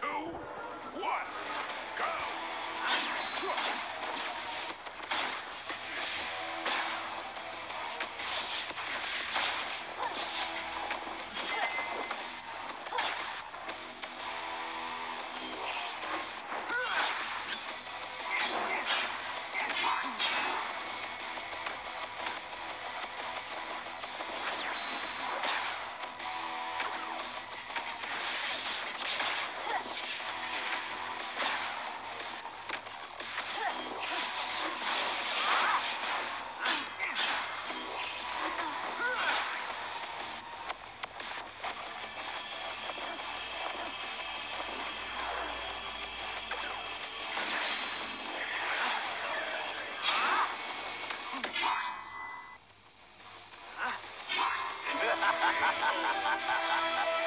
two, one, go! Ha ha ha ha ha ha!